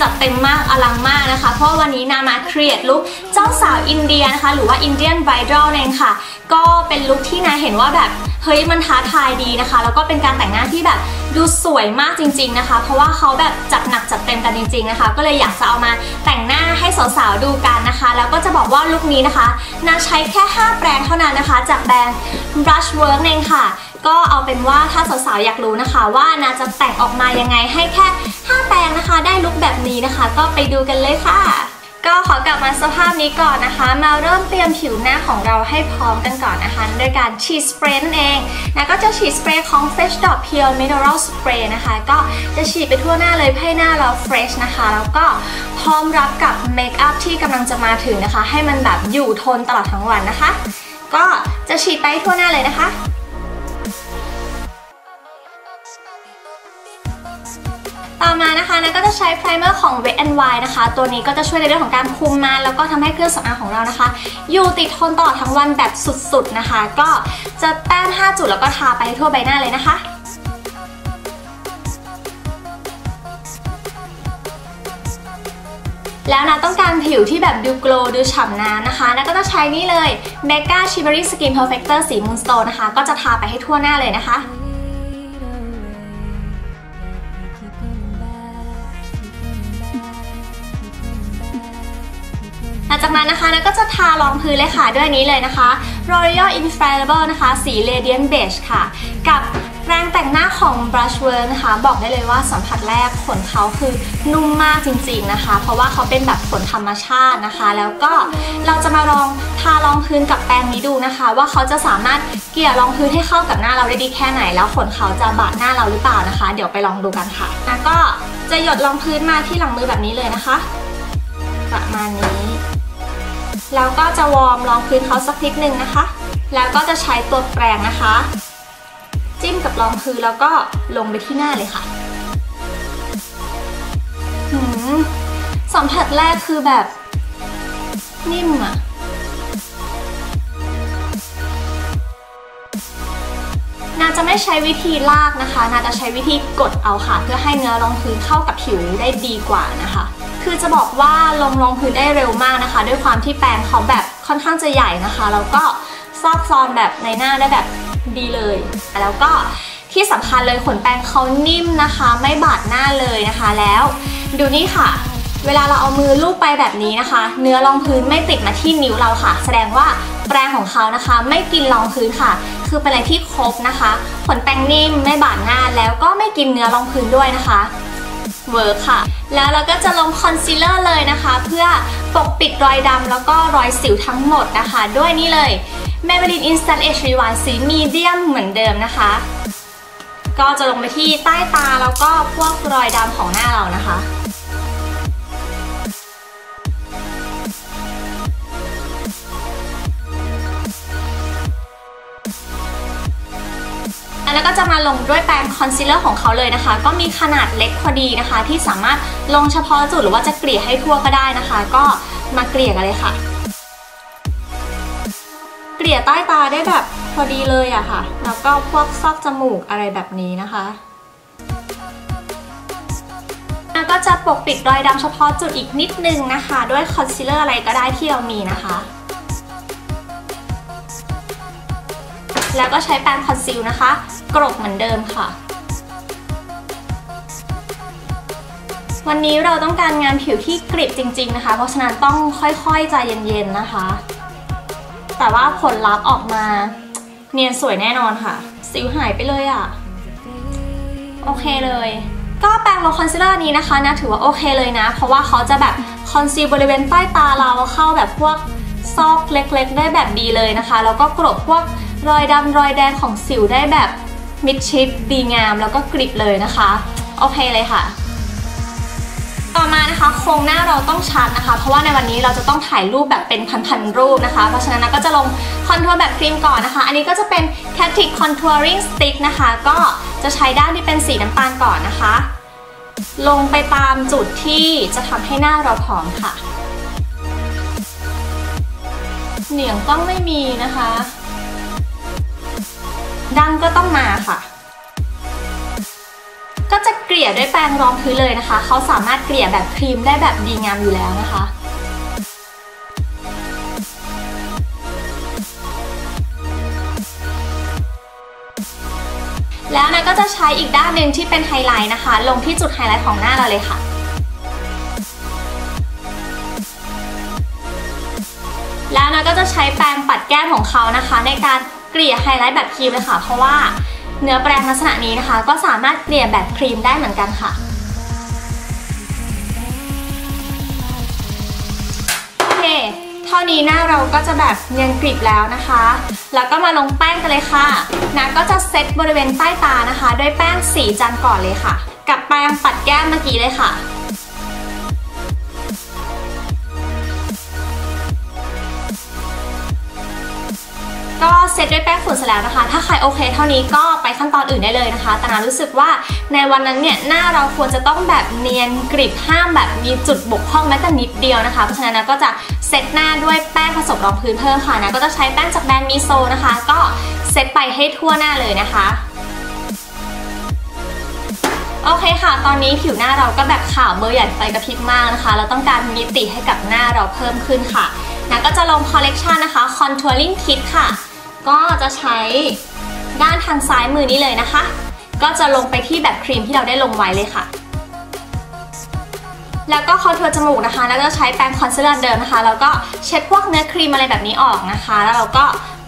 จัดเต็มมากอลังมากนะคะ เพราะวันนี้นามา create look เจ้าสาวอินเดียนะคะ หรือว่า Indian Bridal นั่นเองค่ะ ก็เป็น look ที่นาเห็นว่าแบบเฮ้ยมันท้าทายดีนะคะ แล้วก็เป็นการแต่งหน้าที่แบบดูสวยมากจริง ๆนะคะ เพราะว่าเขาแบบจัดหนักจัดเต็มกันจริง ๆนะคะ ก็เลยอยากจะเอามาแต่งหน้าให้สาวๆดูกันนะคะ แล้วก็จะบอกว่า look นี้นะคะนาใช้แค่ 5 แปรงเท่านั้นนะคะ จากแบรนด์ Brushwork เองค่ะ ก็เอาเป็นว่าถ้าสาวๆอยากรู้นะคะ ว่านาจะแต่งออกมายังไงให้แค่5แปรงนะคะ ได้ลุคแบบนี้นะคะ ก็ไปดูกันเลยค่ะ ก็ขอกลับมาสภาพนี้ก่อนนะคะ มาเริ่มเตรียมผิวหน้าของเราให้พร้อมกันก่อนนะคะโดยการฉีดสเปรย์นั่นเองนะก็จะฉีดสเปรย์ของ Fresh Dot Pure Mineral Spray นะคะ ก็จะฉีดไปทั่วหน้าเลยให้หน้าเราเฟรชนะคะ แล้วก็พร้อมรับกับเมคอัพที่กำลังจะมาถึงนะคะ ให้มันแบบอยู่ทนตลอดทั้งวันนะคะ ก็จะฉีดไปทั่วหน้าเลยนะคะ ต่อมานะคะนะก็จะใช้ไพรเมอร์ของ Wet n Wild นะคะ ตัวนี้ก็จะช่วยในเรื่องของการคุมมันแล้วก็ทำให้เครื่องสำอางของเรานะคะ อยู่ติดทนตลอดทั้งวันแบบสุดๆนะคะ ก็จะแต้ม5จุดแล้วก็ทาไปทั่วใบหน้าเลยนะคะแล้วนะต้องการผิวที่แบบดูโกลดูฉ่ำน้ำนะคะนะก็จะใช้นี่เลย Mega Shimmery Skin Perfector สี Moonstone นะคะ ก็จะทาไปให้ทั่วหน้าเลยนะคะ จากนั้นนะคะนะก็จะทารองพื้นเลยค่ะด้วยนี้เลยนะคะ Royal Infallible นะคะ สี Radiant Beige ค่ะ กับแปรงแต่งหน้าของ Brushwork นะคะ บอกได้เลยว่าสัมผัสแรกขนเขาคือนุ่มมากจริงๆนะคะ เพราะว่าเขาเป็นแบบขนธรรมชาตินะคะ แล้วก็เราจะมาลองทารองพื้นกับแปรงนี้ดูนะคะ ว่าเขาจะสามารถเกลี่ยรองพื้นให้เข้ากับหน้าเราได้ดีแค่ไหน แล้วขนเขาจะบาดหน้าเราหรือเปล่านะคะ เดี๋ยวไปลองดูกันค่ะแล้วก็จะหยดรองพื้นมาที่หลังมือแบบนี้เลยนะคะ ประมาณนี้ แล้วก็จะวอร์มรองพื้นเขาสักนิดนึงนะคะ แล้วก็จะใช้ตัวแปรงนะคะ จิ้มกับรองพื้นแล้วก็ลงไปที่หน้าเลยค่ะหืมสัมผัสแรกคือแบบ นิ่มอะนาจะไม่ใช้วิธีลากนะคะ นาจะใช้วิธีกดเอาค่ะ เพื่อให้เนื้อรองพื้นเข้ากับผิวได้ดีกว่านะคะ คือจะบอกว่าลงรองพื้นได้เร็วมากนะคะ ด้วยความที่แปรงเขาแบบค่อนข้างจะใหญ่นะคะแล้วก็ซอกซอนแบบในหน้าได้แบบดีเลย แล้วก็ที่สำคัญเลยขนแปรงเขานิ่มนะคะ ไม่บาดหน้าเลยนะคะแล้ว ดูนี่ค่ะ เวลาเราเอามือลูบไปแบบนี้นะคะ เนื้อรองพื้นไม่ติดมาที่นิ้วเราค่ะ แสดงว่าแปรงของเขานะคะ ไม่กินรองพื้นค่ะ คือเป็นอะไรที่ครบนะคะ ขนแปรงนิ่มไม่บาดหน้าแล้วก็ไม่กินเนื้อรองพื้นด้วยนะคะ work ค่ะ แล้วเราก็จะลงคอนซีลเลอร์เลยนะคะ เพื่อปกปิดรอยดำแล้วก็รอยสิวทั้งหมดนะคะ ด้วยนี่เลย Maybelline Instant Age Rewind สี medium เหมือนเดิมนะคะ ก็จะลงไปที่ใต้ตาแล้วก็พวกรอยดำของหน้าเรานะคะ แล้วก็จะมาลงด้วยแปรงคอนซีลเลอร์ของเขาเลยนะคะ ก็มีขนาดเล็กพอดีนะคะ ที่สามารถลงเฉพาะจุดหรือว่าจะเกลี่ยให้ทั่วก็ได้นะคะ ก็มาเกลี่ยกันเลยค่ะ เกลี่ยใต้ตาได้แบบพอดีเลยอะค่ะ แล้วก็พวกซอกจมูกอะไรแบบนี้นะคะแล้วก็จะปกปิดรอยดำเฉพาะจุดอีกนิดนึงนะคะ ด้วยคอนซีลเลอร์อะไรก็ได้ที่เรามีนะคะ แล้วก็ใช้แปรง conceal นะคะ กลบเหมือนเดิมค่ะ วันนี้เราต้องการงานผิวที่กริบจริง ๆ นะคะ เพราะฉะนั้นต้องค่อยๆใจเย็นๆนะคะ แต่ว่าผลลัพธ์ออกมาเนียนสวยแน่นอนค่ะ สิวหายไปเลยอะค่ะ โอเคเลยก็แปรงลงคอนซีลเลอร์นี้นะคะนะถือว่าโอเคเลยนะ เพราะว่าเขาจะแบบ conceal บริเวณใต้ตาเราเข้าแบบพวกซอกเล็กๆ ได้แบบดีเลยนะคะ แล้วก็กลบพวก รอยดำรอยแดงของสิวได้แบบมิดชิดดีงามแล้วก็กริบเลยนะคะ โอเคเลยค่ะ ต่อมานะคะโครงหน้าเราต้องชัดนะคะ เพราะว่าในวันนี้เราจะต้องถ่ายรูปแบบเป็นพันๆรูปนะคะ เพราะฉะนั้นก็จะลง contour แบบครีมก่อนนะคะ อันนี้ก็จะเป็น c a t i c Contouring Stick นะคะ ก็จะใช้ด้านที่เป็นสีน้ำตาลก่อนนะคะ ลงไปตามจุดที่จะทำให้หน้าเราผอมค่ะ เหนียงต้องไม่มีนะคะ ดังก็ต้องมาค่ะ ก็จะเกลี่ยด้วยแปรงรองพื้นเลยนะคะ เขาสามารถเกลี่ยแบบครีมได้แบบดีงามอยู่แล้วนะคะแล้วนะก็จะใช้อีกด้านหนึ่งที่เป็นไฮไลท์นะคะ ลงที่จุดไฮไลท์ของหน้าเราเลยค่ะ แล้วนะก็จะใช้แปรงปัดแก้มของเขานะคะ ในการ เกลี่ยไฮไลท์แบบครีมเลยค่ะ เพราะว่าเนื้อแปรงลักษณะนี้นะคะ ก็สามารถเกลี่ยแบบครีมได้เหมือนกันค่ะ โอเค เท่านี้หน้าเราก็จะแบบเนียนกริบแล้วนะคะ แล้วก็มาลงแป้งกันเลยค่ะนะก็จะเซตบริเวณใต้ตานะคะ ด้วยแป้งสีจันก่อนเลยค่ะ กับแปรงปัดแก้มเมื่อกี้เลยค่ะ ก็เซตด้วยแป้งฝุ่นเสร็จแล้วนะคะ ถ้าใครโอเคเท่านี้ก็ไปขั้นตอนอื่นได้เลยนะคะ แต่นารู้สึกว่าในวันนั้นเนี่ยหน้าเราควรจะต้องแบบเนียนกริบห้ามแบบมีจุดบกพร่องแม้แต่นิดเดียวนะคะ เพราะฉะนั้นนะก็จะเซตหน้าด้วยแป้งผสมรองพื้นเพิ่มค่ะนะก็จะใช้แป้งจากแบรนด์มิโซนะคะ ก็เซตไปให้ทั่วหน้าเลยนะคะโอเคค่ะ ตอนนี้ผิวหน้าเราก็แบบขาวเบอร์ใหญ่ไฟกระพริบมากนะคะ เราต้องการมิติให้กับหน้าเราเพิ่มขึ้นค่ะนาก็จะลงคอลเลกชันนะคะ Contouring Kit ค่ะ ก็จะใช้ด้านทางซ้ายมือนี้เลยนะคะ ก็จะลงไปที่แบบครีมที่เราได้ลงไว้เลยค่ะ แล้วก็ contour จมูกนะคะ แล้วก็ใช้แปรงคอนซีลเลอร์เดิมนะคะ แล้วก็เช็ดพวกเนื้อครีมอะไรแบบนี้ออกนะคะ แล้วเราก็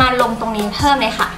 มาลงตรงนี้เพิ่มเลยค่ะ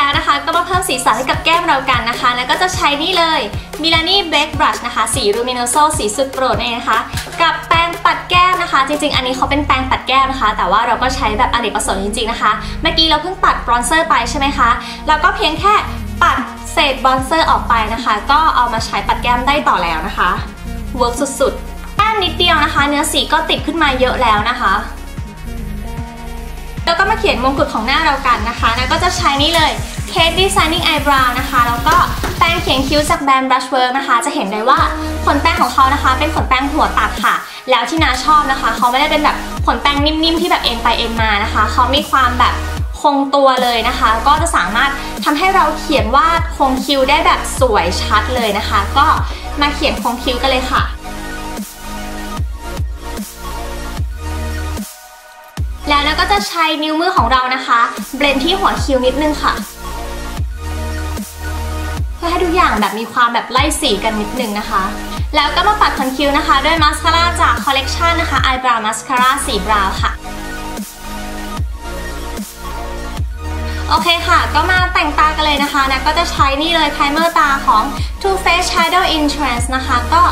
แล้วนะคะ ก็มาเพิ่มสีสันให้กับแก้มเรากันนะคะ แล้วก็จะใช้นี่เลย Milani Baked Blush นะคะ สี Luminoso สีสุดโปรดนี่นะคะ กับแปรงปัดแก้มนะคะ จริง ๆ อันนี้เขาเป็นแปรงปัดแก้มนะคะ แต่ว่าเราก็ใช้แบบอเนกประสงค์จริง ๆ นะคะ เมื่อกี้เราเพิ่งปัด bronzer ไปใช่ไหมคะ แล้วก็เพียงแค่ปัดเศษ bronzer ออกไปนะคะ ก็เอามาใช้ปัดแก้มได้ต่อแล้วนะคะ work สุดๆแป้งนิดเดียวนะคะ เนื้อสีก็ติดขึ้นมาเยอะแล้วนะคะแล้วก็มาเขียนมงกุฎของหน้าเรากันนะคะ แล้วก็จะใช้นี่เลย Cake Designing Eyebrow นะคะ แล้วก็แป้งเขียนคิ้วจากแบรนด์ Brushwork นะคะ จะเห็นได้ว่าขนแป้งของเขานะคะ เป็นขนแป้งหัวตัดค่ะ แล้วที่นาชอบนะคะ เขาไม่ได้เป็นแบบขนแป้งนิ่มๆที่แบบเอ็นไปเอ็นมานะคะ เขามีความแบบคงตัวเลยนะคะ ก็จะสามารถทำให้เราเขียนวาดคงคิ้วได้แบบสวยชัดเลยนะคะ ก็มาเขียนคงคิ้วกันเลยค่ะแล้วเราก็จะใช้นิ้วมือของเรานะคะ blend ที่หัวคิ้วนิดนึงค่ะ เพื่อให้ทุกอย่างแบบมีความแบบไล่สีกันนิดนึงนะคะ แล้วก็มาปัดขนคิ้วนะคะ ด้วยมาสคาร่าจากคอลเลกชันนะคะ Eyebrow Mascara สี brown ค่ะโอเคค่ะ ก็มาแต่งตากันเลยนะคะนาก็จะใช้นี่เลย primer ตาของ Too Faced Shadow Entrance นะคะ ก็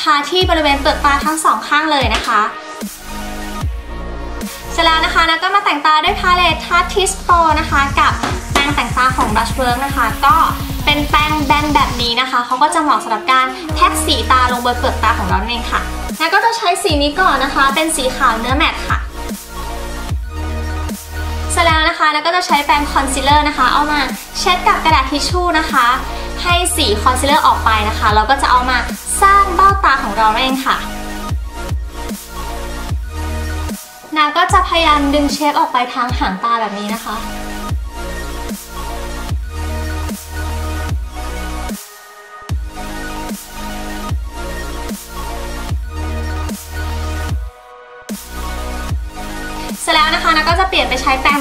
ทาที่บริเวณเปลือกตาทั้งสองข้างเลยนะคะเสร็จแล้วนะคะนาก็มาแต่งตาด้วย palette ทัชทิสโปนะคะ กับแปรงแต่งตาของ Brushwork นะคะ ก็ เป็นแปรงแบนแบบนี้นะคะ เขาก็จะเหมาะสำหรับการแท็กสีตาลงบนเปลือกตาของเราเองค่ะ แล้วก็จะใช้สีนี้ก่อนนะคะ เป็นสีขาวเนื้อ matte ค่ะเสร็จแล้วนะคะ แล้วก็จะใช้แปรงคอนซีลเลอร์นะคะ เอามาเช็ดกับกระดาษทิชชู่นะคะ ให้สีคอนซีลเลอร์ออกไปนะคะแล้วก็จะเอามาสร้างเบ้าตาของเราเองค่ะนาก็จะพยายามดึงเชฟออกไปทางหางตาแบบนี้นะคะ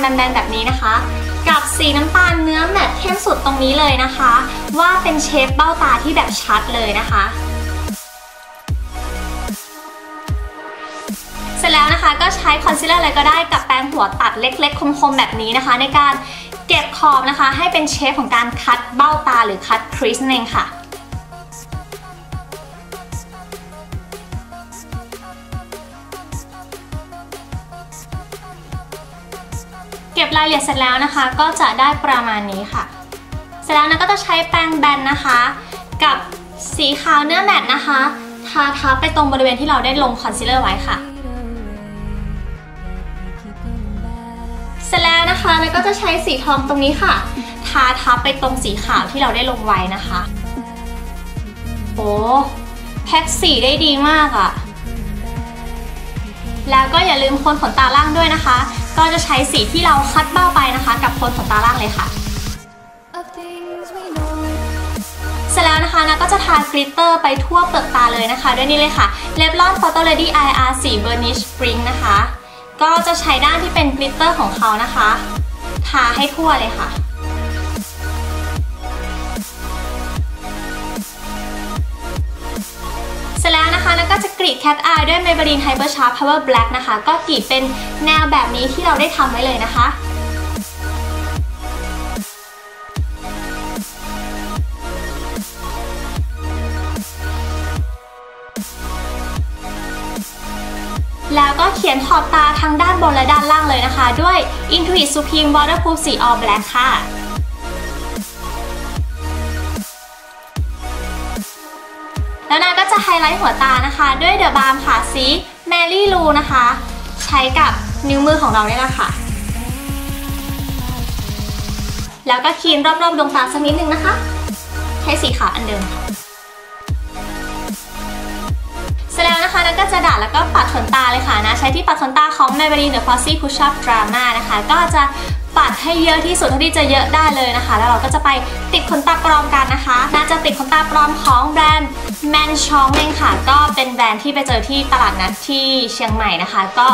บนๆแบบนี้นะคะ กับสีน้ำตาลเนื้อแมตเข้มสุดตรงนี้เลยนะคะ ว่าเป็นเชฟเบ้าตาที่แบบชัดเลยนะคะ เสร็จแล้วนะคะก็ใช้คอนซีลเลอร์อะไรก็ได้กับแปรงหัวตัดเล็ก ๆ คมๆ แบบนี้นะคะ ในการเก็บขอบนะคะ ให้เป็น shape ของการคัดเบ้าตาหรือคัด crease นั่นเองค่ะ เก็บรายละเอียดเสร็จแล้วนะคะ ก็จะได้ประมาณนี้ค่ะ เสร็จแล้วนาก็จะใช้แปรงแบนนะคะ กับสีขาวเนื้อ matte นะคะทาทับไปตรงบริเวณที่เราได้ลงคอนซีลเลอร์ไว้ค่ะ เสร็จแล้วนะคะแล้วก็จะใช้สีทองตรงนี้ค่ะ ทาทับไปตรงสีขาวที่เราได้ลงไว้นะคะโอ้แพ็คสีได้ดีมากอะแล้วก็อย่าลืมโคนขนตาล่างด้วยนะคะ ก็จะใช้สีที่เราคัดเบ้าไปนะคะ กับโคนขนตาล่างเลยค่ะ เสร็จแล้วนะคะนะก็จะทากลิตเตอร์ไปทั่วเปลือกตาเลยนะคะ ด้วยนี่เลยค่ะเลบลอน Photo Lady IR สี Burnish Spring นะคะ ก็จะใช้ด้านที่เป็นกลิตเตอร์ของเขานะคะ ทาให้ทั่วเลยค่ะ ก็จะกรีด Cat Eye ด้วย Maybelline Hyper Sharp Power Black นะคะ ก็กรีดเป็นแนวแบบนี้ที่เราได้ทำไว้เลยนะคะแล้วก็เขียนขอบตาทั้งด้านบนและด้านล่างเลยนะคะ ด้วย Intuit Supreme Waterproof สี All Black ค่ะ แล้วนาก็จะไฮไลท์หัวตานะคะ ด้วย theBalm ค่ะสี Mary Lou นะคะ ใช้กับนิ้วมือของเราเนี่ยแหละค่ะ แล้วก็ clean รอบๆดวงตาสักนิดนึงนะคะ ใช้สีขาวอันเดิมค่ะเสร็จแล้วนะคะแล้วก็จะดัดแล้วก็ปัดขนตาเลยค่ะนะ ใช้ที่ปัดขนตาของ Maybelline The Glossy Push Up Drama นะคะ ก็จะปัดให้เยอะที่สุดเท่าที่จะเยอะได้เลยนะคะ แล้วเราก็จะไปติดขนตาปลอมกันนะคะน่าจะติดขนตาปลอมของแบรนด์ แมนชองเองค่ะ ก็เป็นแบรนด์ที่ไปเจอที่ตลาดนัดที่เชียงใหม่นะคะ ก็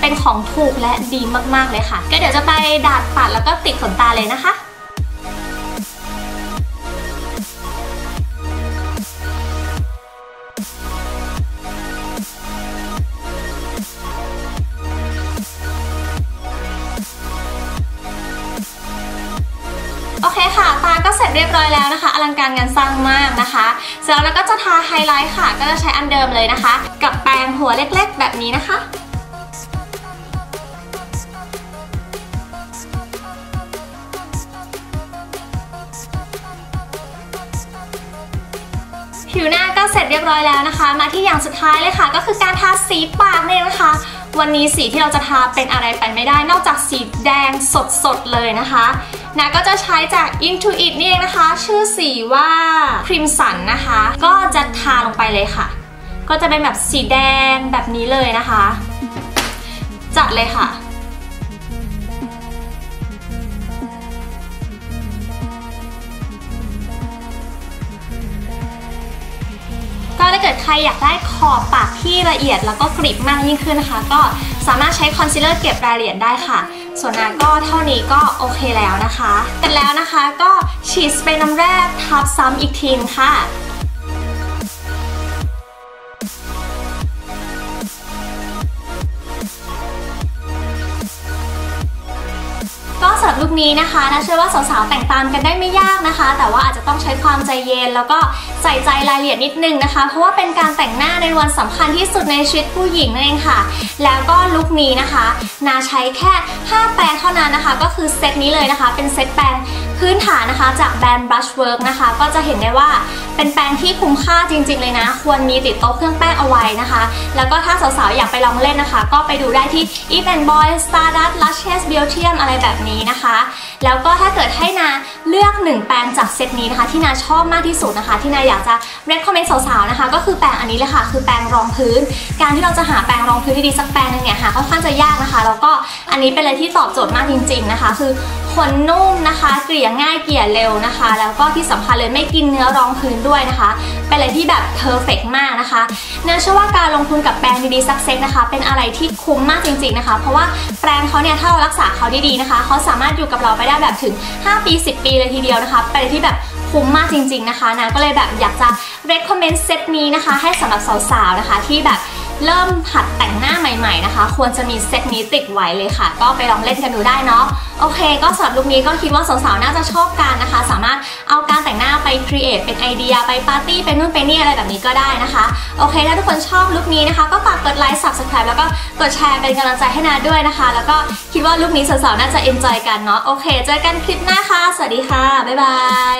เป็นของถูกและดีมากๆเลยค่ะ ก็เดี๋ยวจะไปดัดปัดแล้วก็ติดขนตาเลยนะคะ โอเคค่ะ ตาก็เสร็จเรียบร้อยแล้วนะคะ อลังการงานสร้างมากนะคะเสร็จแล้วเราก็จะทาไฮไลท์ค่ะ ก็จะใช้อันเดิมเลยนะคะ กับแปรงหัวเล็กๆ แบบนี้นะคะผิวหน้าก็เสร็จเรียบร้อยแล้วนะคะ มาที่อย่างสุดท้ายเลยค่ะ ก็คือการทาสีปากนี่นเองนะคะ วันนี้สีที่เราจะทาเป็นอะไรไปไม่ได้ นอกจากสีแดงสดๆเลยนะคะ นะก็จะใช้จาก Intuit นี่เองนะคะ ชื่อสีว่า Crimson นะคะ ก็จะทาลงไปเลยค่ะ ก็จะเป็นแบบสีแดงแบบนี้เลยนะคะ จัดเลยค่ะก็ถ้าเกิดใครอยากได้ขอบปากที่ละเอียดแล้วก็กริบมากยิ่งขึ้นนะคะ ก็สามารถใช้คอนซีลเลอร์เก็บรายละเอียดได้ค่ะ ส่วนนาก็เท่านี้ก็โอเคแล้วนะคะ เสร็จแล้วนะคะก็ฉีดสเปรย์น้ำแร่ทับซ้ำอีกทีนึงค่ะ นี้นะคะนาเชื่อว่าสาวๆแต่งตามกันได้ไม่ยากนะคะ แต่ว่าอาจจะต้องใช้ความใจเย็น แล้วก็ใส่ใจรายละเอียดนิดนึงนะคะ เพราะว่าเป็นการแต่งหน้าในวันสำคัญที่สุดในชีวิตผู้หญิงนั่นเองค่ะ แล้วก็ลุคนี้นะคะ นาใช้แค่ 5 แปรงเท่านั้นนะคะ ก็คือเซตนี้เลยนะคะ เป็นเซตแปรง พื้นฐานนะคะจากแบรนด์ Brushwork นะคะ ก็จะเห็นได้ว่าเป็นแปรงที่คุ้มค่าจริง ๆ เลยนะ ควรมีติดโต๊ะเครื่องแป้งเอาไว้นะคะ แล้วก็ถ้าสาวๆ อยากไปลองเล่นนะคะ ก็ไปดูได้ที่ Eve and Boy Stardust Luscious Beautium อะไรแบบนี้นะคะ แล้วก็ถ้าเกิดให้นาเลือกหนึ่งแปรงจากเซตนี้นะคะ ที่นาชอบมากที่สุดนะคะ ที่นาอยากจะ recommend สาวๆ นะคะ ก็คือแปรงอันนี้เลยค่ะ คือแปรงรองพื้น การที่เราจะหาแปรงรองพื้นที่ดีสักแปรงนึงเนี่ยหาค่อนข้างจะยากนะคะ แล้วก็อันนี้เป็นอะไรที่ตอบโจทย์มากจริง ๆ นะคะ คือขนนุ่มนะคะ เกลี่ยง่ายเกลี่ยเร็วนะคะ แล้วก็ที่สำคัญเลยไม่กินเนื้อรองพื้นด้วยนะคะ เป็นอะไรที่แบบ perfect มากนะคะเนื่องเชื่อว่าการลงทุนกับแปรงดีๆสักเซตนะคะ เป็นอะไรที่คุ้มมากจริงๆนะคะ เพราะว่าแปรงเขาเนี่ยถ้าเรารักษาเขาดีๆนะคะเขาสามารถอยู่กับเราไปได้แบบถึง 5 ปี 10 ปีเลยทีเดียวนะคะ เป็นอะไรที่แบบคุ้มมากจริง ๆนะคะนะก็เลยแบบอยากจะ recommend เซตนี้นะคะ ให้สำหรับสาวๆนะคะที่แบบ เริ่มหัดแต่งหน้าใหม่ๆนะคะ ควรจะมีเซตนี้ติดไว้เลยค่ะ ก็ไปลองเล่นกันดูได้เนาะโอเค ก็สำหรับลุคนี้ก็คิดว่าสาวๆน่าจะชอบกันนะคะ สามารถเอาการแต่งหน้าไป create เป็นไอเดียไปปาร์ตี้ไปนู่นไปนี่อะไรแบบนี้ก็ได้นะคะโอเคถ้าทุกคนชอบลุคนี้นะคะ ก็ฝากกดไลค์ subscribe แล้วก็กดแชร์เป็นกำลังใจให้นาด้วยนะคะ แล้วก็คิดว่าลุคนี้สาวๆน่าจะ enjoy กันเนาะโอเค เจอกันคลิปหน้าค่ะ สวัสดีค่ะบ๊ายบาย